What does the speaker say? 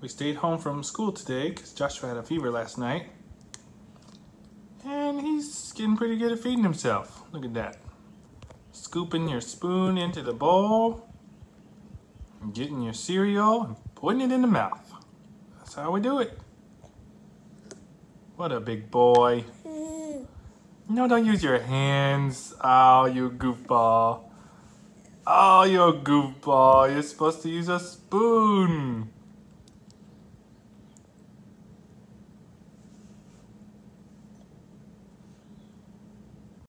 We stayed home from school today because Joshua had a fever last night. And he's getting pretty good at feeding himself. Look at that. Scooping your spoon into the bowl, and getting your cereal and putting it in the mouth. That's how we do it. What a big boy. No, don't use your hands. Oh, you goofball. Oh, you goofball. You're supposed to use a spoon.